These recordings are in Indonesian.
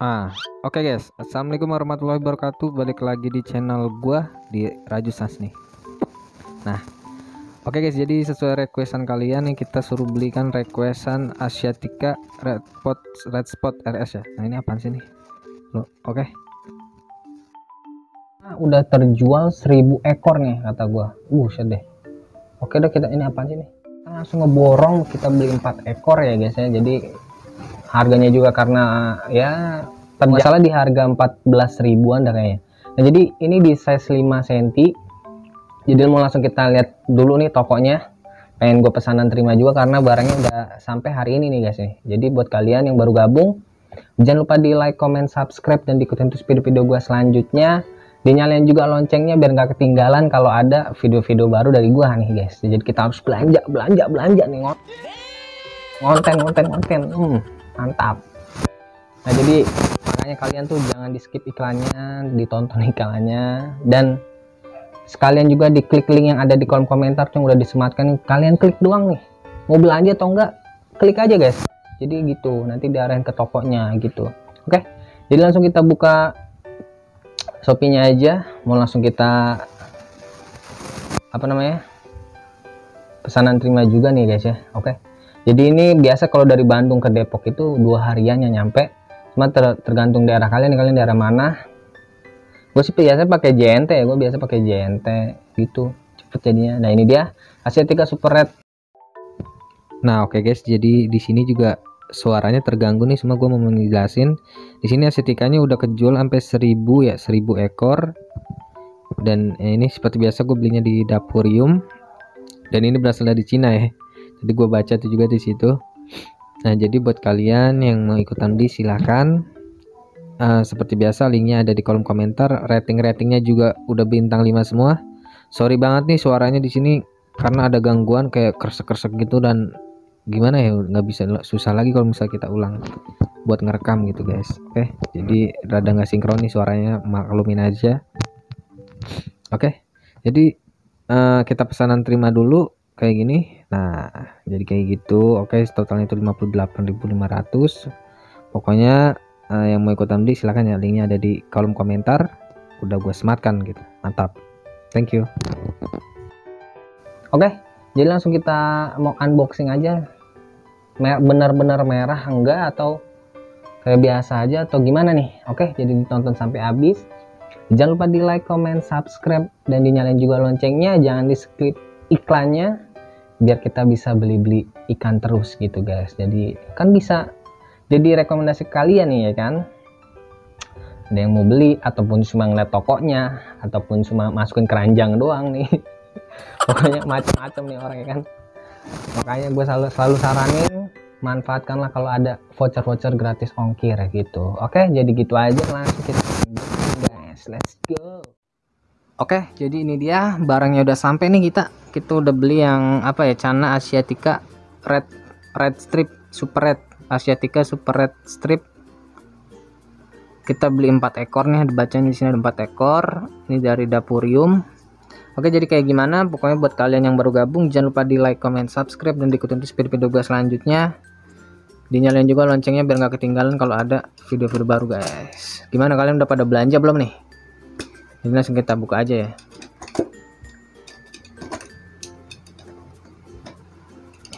Ah, oke guys. Assalamualaikum warahmatullahi wabarakatuh. Balik lagi di channel gua di Raju nih. Nah, oke guys. Jadi sesuai requestan kalian nih kita suruh belikan requestan Asiatica Red Spot Red Spot RS ya. Nah ini apaan sih nih? Lo, oke. Nah, udah terjual 1000 ekor nih kata gua. Uh, deh. Oke deh kita ini apaan sih nih? Kita langsung ngeborong kita beli 4 ekor ya guys ya. Jadi harganya juga karena ya tersalah di harga 14 ribuan dah kayaknya. Nah jadi ini di size 5 cm jadi mau langsung kita lihat dulu nih tokonya. Pengen gue pesanan terima juga karena barangnya udah sampai hari ini nih guys nih. Jadi buat kalian yang baru gabung jangan lupa di like, comment, subscribe dan diikutin terus video-video gue selanjutnya. Dinyalain juga loncengnya biar nggak ketinggalan kalau ada video-video baru dari gue nih guys. Jadi kita harus belanja belanja belanja nih ngonten ngonten ngonten. Hmm mantap. Nah jadi makanya kalian tuh jangan di skip iklannya ditonton iklannya dan sekalian juga di klik link yang ada di kolom komentar yang udah disematkan kalian klik doang nih. Mau belanja atau enggak klik aja guys. Jadi gitu nanti diarahin ke tokonya gitu. Oke jadi langsung kita buka shopee-nya aja. Mau langsung kita apa namanya pesanan terima juga nih guys ya. Oke jadi ini biasa kalau dari Bandung ke Depok itu dua hariannya nyampe. Cuma ter tergantung daerah kalian. Kalian daerah mana? Gue sih biasa pakai JNT ya. Gue biasa pakai JNT gitu. Cepet jadinya. Nah ini dia. Asiatica Super Red. Nah oke okay guys. Jadi di sini juga suaranya terganggu nih. Semua gue mau menjelasin di sini Asiaticanya udah kejual sampai 1000 ya. 1000 ekor. Dan ini seperti biasa gue belinya di Dapurium. Dan ini berasal dari Cina ya jadi gue baca tuh juga di situ. Nah jadi buat kalian yang mau ikutan beli silahkan uh, seperti biasa linknya ada di kolom komentar. Rating-ratingnya juga udah bintang 5 semua. Sorry banget nih suaranya di sini karena ada gangguan kayak kresek-kresek gitu dan gimana ya nggak bisa susah lagi kalau misalnya kita ulang buat ngerekam gitu guys. Oke okay? jadi rada nggak sinkron nih suaranya maklumin aja. Oke okay? jadi uh, kita pesanan terima dulu kayak gini. Nah jadi kayak gitu. Oke totalnya itu 58.500 pokoknya uh, yang mau ikutan beli silahkan ya. Linknya ada di kolom komentar. Udah gue sematkan gitu. Mantap. Thank you. Oke jadi langsung kita mau unboxing aja. Benar-benar merah enggak? Atau kayak biasa aja? Atau gimana nih? Oke jadi ditonton sampai habis. Jangan lupa di like comment subscribe dan dinyalain juga loncengnya. Jangan di skip iklannya biar kita bisa beli-beli ikan terus gitu guys. Jadi kan bisa jadi rekomendasi kalian nih ya kan? Ada yang mau beli ataupun cuma ngeliat tokonya ataupun cuma masukin keranjang doang nih. Pokoknya macam-macam nih orangnya kan? Makanya gue selalu selalu saranin manfaatkanlah kalau ada voucher-voucher gratis ongkir gitu. Oke jadi gitu aja langsung kita guys. Let's go. Oke, jadi ini dia barangnya udah sampai nih kita. Kita udah beli yang apa ya? Cana Asiatica Red Red Strip Super Red Asiatica Super Red Strip. Kita beli empat ekor nih, di sini ada empat ekor. Ini dari Dapurium. Oke, jadi kayak gimana? Pokoknya buat kalian yang baru gabung jangan lupa di like, comment, subscribe dan diikutin terus video-video gue selanjutnya. Dinyalain juga loncengnya biar nggak ketinggalan kalau ada video-video baru guys. Gimana kalian udah pada belanja belum nih? ini langsung kita buka aja ya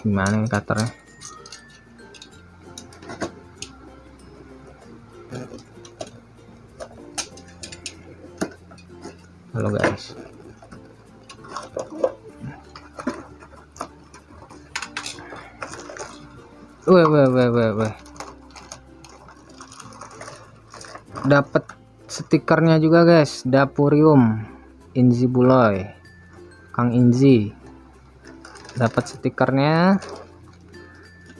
gimana cutternya? Halo guys. Weh weh weh weh weh. Dapat stikernya juga guys. Dapurium. Inzi Buloy. Kang Inzi dapat stikernya.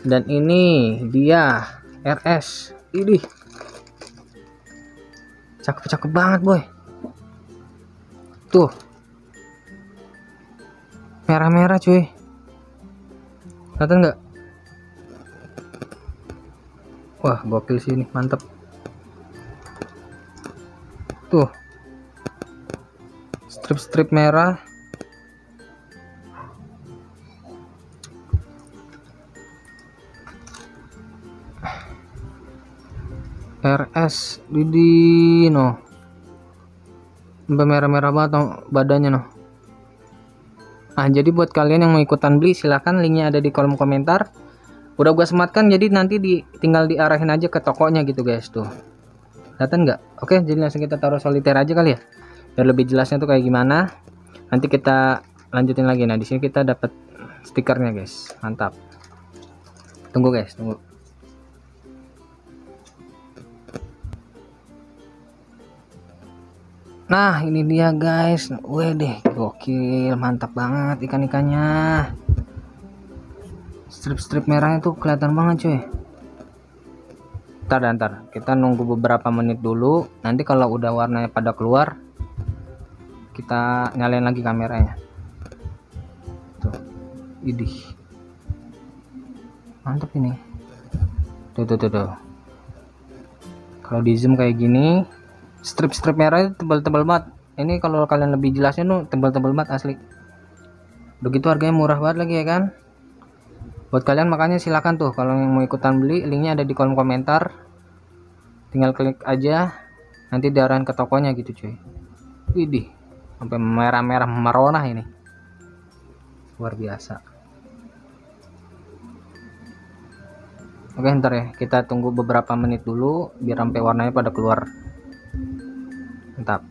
Dan ini dia RS ini cakep-cakep banget boy. Tuh. Merah-merah cuy. Kelihatan nggak? Wah gokil sih ini. Mantep. Tuh. Strip-strip merah RS Didino sampai merah-merah banget no, badannya noh nah jadi buat kalian yang mau ikutan beli silahkan linknya ada di kolom komentar. Udah gue sematkan jadi nanti di, tinggal diarahin aja ke tokonya gitu guys tuh. Kelihatan nggak? Oke jadi langsung kita taruh soliter aja kali ya. Biar lebih jelasnya tuh kayak gimana. Nanti kita lanjutin lagi. Nah di sini kita dapat stikernya guys. Mantap. Tunggu guys tunggu Nah ini dia guys. Wih deh gokil mantap banget ikan-ikannya. Strip-strip merahnya tuh kelihatan banget cuy. Ntar ntar. Kita nunggu beberapa menit dulu. Nanti kalau udah warnanya pada keluar Kita nyalain lagi kameranya. Tuh. Idih. Mantap ini. Tuh tuh tuh tuh. Kalau di zoom kayak gini strip-strip merah itu tebal-tebal banget. Ini kalau kalian lebih jelasnya tuh tebal-tebal banget asli. Begitu harganya murah banget lagi ya kan? Buat kalian makanya silahkan tuh kalau yang mau ikutan beli linknya ada di kolom komentar. Tinggal klik aja nanti diarahin ke tokonya gitu cuy. Widih sampai merah-merah merona ini. Luar biasa. Oke ntar ya kita tunggu beberapa menit dulu biar sampai warnanya pada keluar mantap.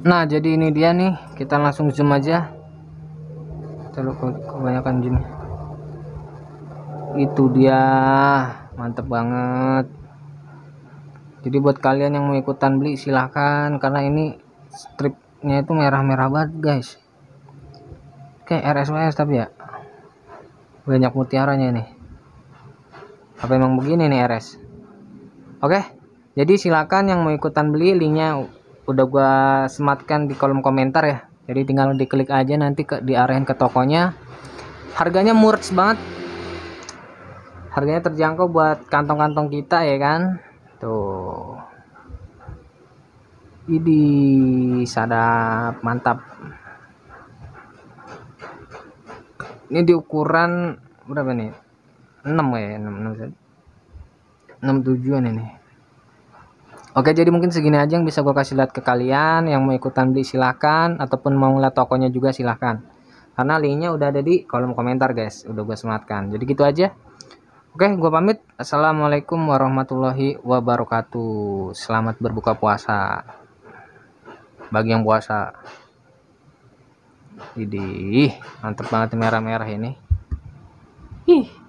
Nah jadi ini dia nih. Kita langsung zoom aja. Terlalu kebanyakan zoom itu dia. Mantep banget. Jadi buat kalian yang mau ikutan beli silahkan. Karena ini stripnya itu merah-merah banget guys. Kayak RSWS tapi ya. Banyak mutiaranya nih apa emang begini nih RS oke jadi silakan yang mau ikutan beli linknya udah gua sematkan di kolom komentar ya. Jadi tinggal diklik aja nanti ke diarahin ke tokonya. Harganya murah banget. Harganya terjangkau buat kantong-kantong kita ya kan? Tuh. Ini sadap mantap. Ini di ukuran berapa nih 6 ya 6 6 6 tujuan ini. Oke jadi mungkin segini aja yang bisa gue kasih lihat ke kalian. Yang mau ikutan beli silahkan ataupun mau ngeliat tokonya juga silahkan karena linknya udah ada di kolom komentar guys. Udah gue sematkan. Jadi gitu aja. Oke gue pamit. Assalamualaikum warahmatullahi wabarakatuh. Selamat berbuka puasa. Bagi yang puasa. Idih mantep banget merah-merah ini. Ih